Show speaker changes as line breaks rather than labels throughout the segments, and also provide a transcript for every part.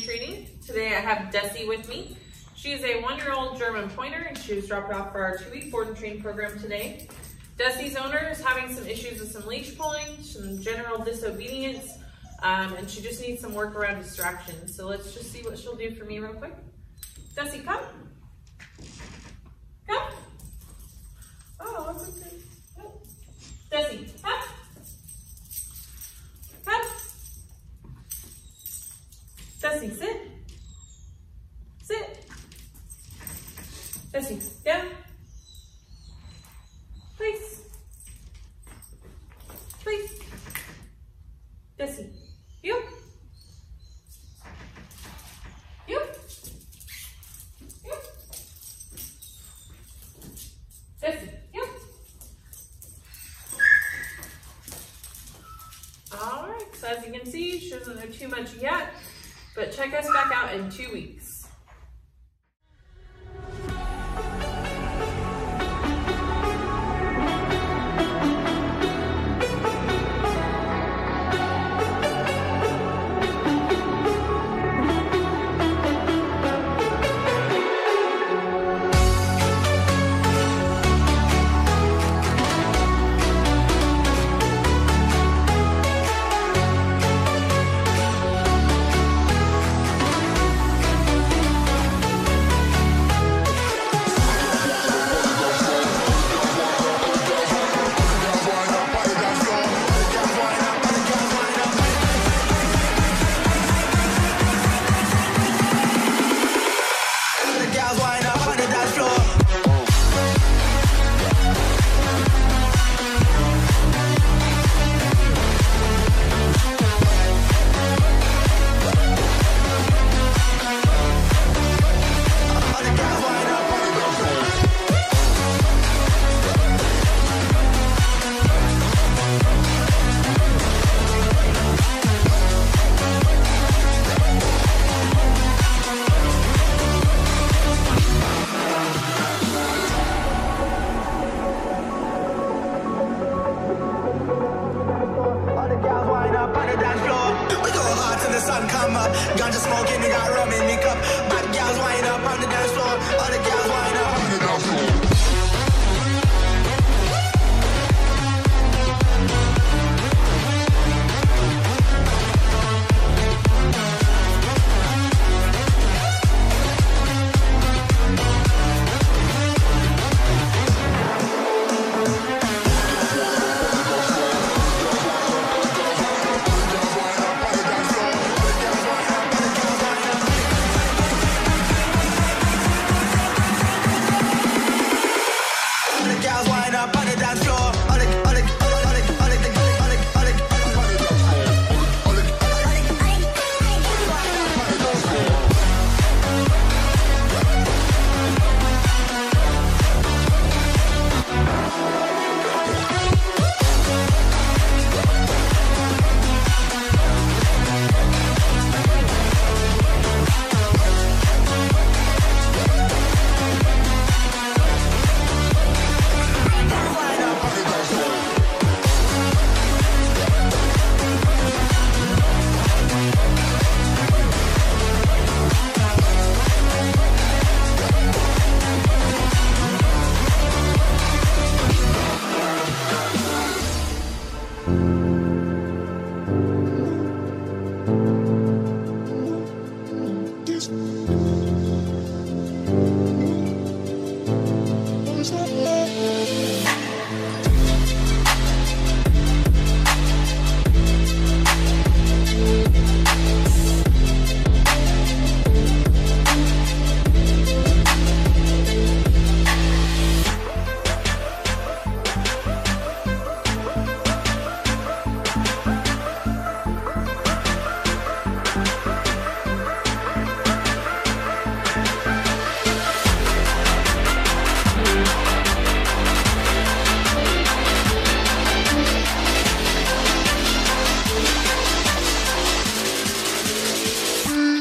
Training. Today I have Desi with me. She's a one-year-old German Pinscher and she was dropped off for our two-week board and train program today. Desi's owner is having some issues with some leash pulling, some general disobedience, um, and she just needs some work around distractions. So let's just see what she'll do for me real quick. Desi, come. Come. Desi, ¿eh? sit. Sit. Desi, down. Place. Place. Desi, you. You. You. Desi, you. All right, so as you can see, she doesn't know too much yet, check us back out in two weeks.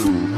through.